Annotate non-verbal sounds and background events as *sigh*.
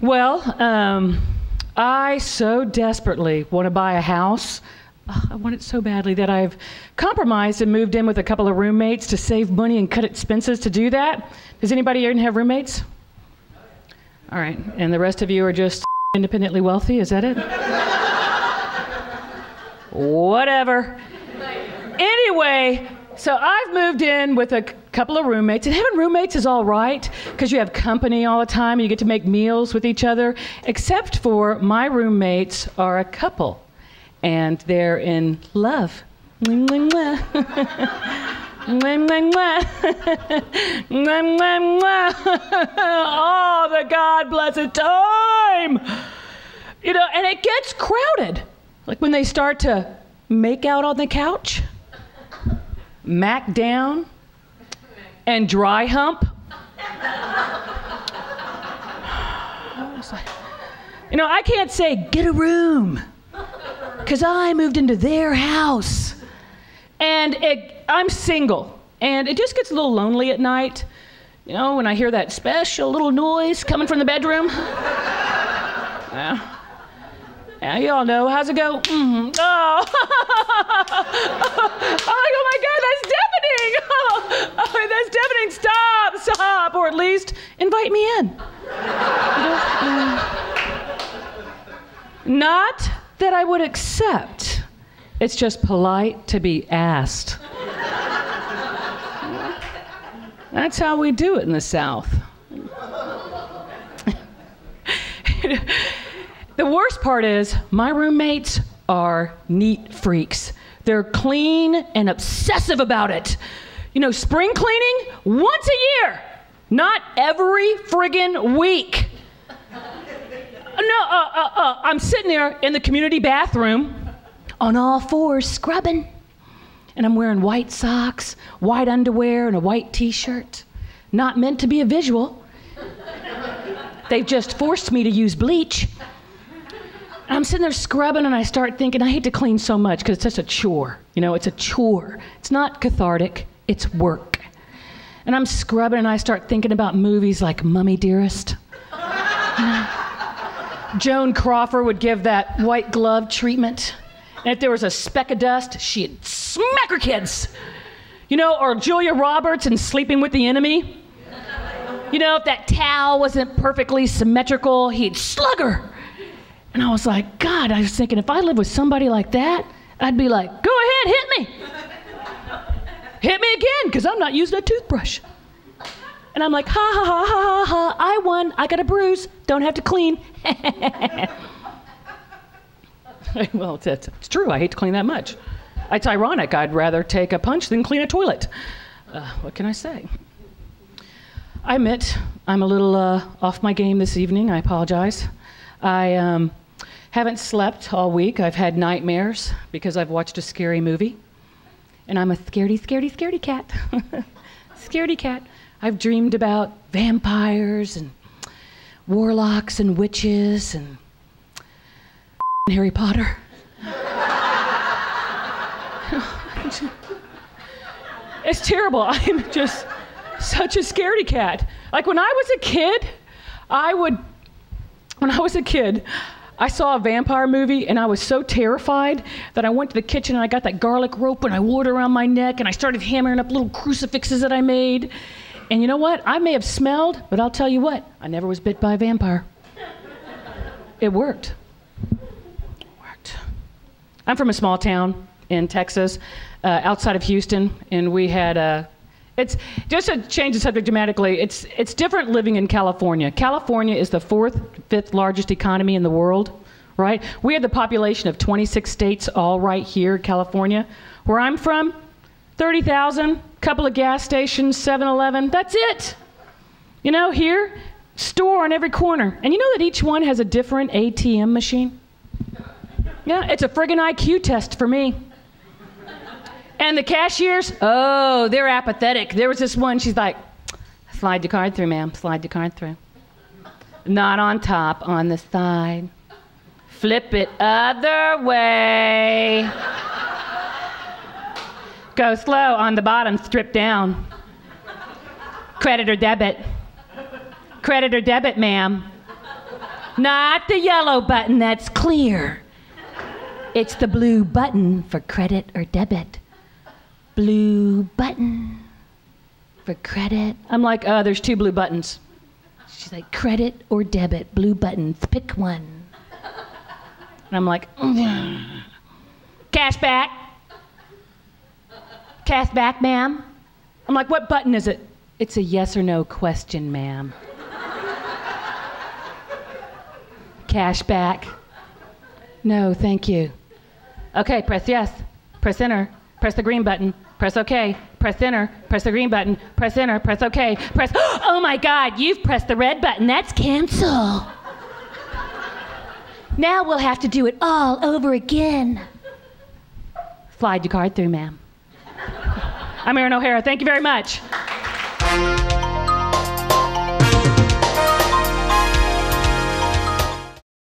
Well, um, I so desperately want to buy a house. I want it so badly that I've compromised and moved in with a couple of roommates to save money and cut expenses to do that. Does anybody here have roommates? All right, and the rest of you are just *laughs* independently wealthy, is that it? *laughs* Whatever. Anyway, so I've moved in with a couple of roommates, and having roommates is all right because you have company all the time and you get to make meals with each other, except for my roommates are a couple and they're in love. Oh, the God blessed time. You know, and it gets crowded. Like when they start to make out on the couch, mac down, and dry hump. You know, I can't say, get a room, because I moved into their house. And it, I'm single, and it just gets a little lonely at night. You know, when I hear that special little noise coming from the bedroom. Yeah. Yeah, you all know. How's it go? Mm-hmm. Oh. *laughs* Oh my God, that's deafening. Oh, *laughs* oh, that's deafening. Stop, stop. Or at least invite me in. *laughs* Not that I would accept, it's just polite to be asked. That's how we do it in the South. *laughs* The worst part is, my roommates are neat freaks. They're clean and obsessive about it. You know, spring cleaning once a year, not every friggin' week. No, uh, uh, uh, I'm sitting there in the community bathroom on all fours scrubbing. And I'm wearing white socks, white underwear, and a white t shirt. Not meant to be a visual. They've just forced me to use bleach. I'm sitting there scrubbing and I start thinking, I hate to clean so much because it's just a chore. You know, it's a chore. It's not cathartic, it's work. And I'm scrubbing and I start thinking about movies like Mommie Dearest. *laughs* Joan Crawford would give that white glove treatment. And if there was a speck of dust, she'd smack her kids. You know, or Julia Roberts in Sleeping with the Enemy. You know, if that towel wasn't perfectly symmetrical, he'd slug her. And I was like, God, I was thinking if I lived with somebody like that, I'd be like, go ahead, hit me. Hit me again, because I'm not using a toothbrush. And I'm like, ha ha ha ha ha ha, I won, I got a bruise, don't have to clean. *laughs* well, it's, it's true, I hate to clean that much. It's ironic, I'd rather take a punch than clean a toilet. Uh, what can I say? I admit I'm a little uh, off my game this evening, I apologize. I um, haven't slept all week. I've had nightmares because I've watched a scary movie. And I'm a scaredy, scaredy, scaredy cat. *laughs* scaredy cat. I've dreamed about vampires and warlocks and witches and *laughs* Harry Potter. *laughs* it's terrible. I'm just such a scaredy cat. Like when I was a kid, I would when I was a kid, I saw a vampire movie and I was so terrified that I went to the kitchen and I got that garlic rope and I wore it around my neck and I started hammering up little crucifixes that I made. And you know what? I may have smelled, but I'll tell you what, I never was bit by a vampire. It worked. It worked. I'm from a small town in Texas, uh, outside of Houston, and we had a it's just to change the subject dramatically. It's it's different living in California. California is the fourth, fifth largest economy in the world, right? We have the population of 26 states all right here, California. Where I'm from, 30,000, couple of gas stations, 7-Eleven. That's it. You know, here, store on every corner, and you know that each one has a different ATM machine. Yeah, it's a friggin' IQ test for me. And the cashiers, oh, they're apathetic. There was this one, she's like, slide the card through, ma'am, slide the card through. Not on top, on the side. Flip it other way. Go slow on the bottom, strip down. Credit or debit? Credit or debit, ma'am? Not the yellow button that's clear. It's the blue button for credit or debit. Blue button for credit. I'm like, uh, there's two blue buttons. She's like, credit or debit, blue buttons, pick one. And I'm like, mm. cash back. Cash back, ma'am. I'm like, what button is it? It's a yes or no question, ma'am. cash back. No, thank you. Okay, press yes. Press enter. Press the green button. Press OK. Press enter. Press the green button. Press enter. Press OK. Press. *gasps* Oh my God, you've pressed the red button. That's cancel. now we'll have to do it all over again. Slide your card through, ma'am. *laughs* I'm Erin O'Hara. Thank you very much.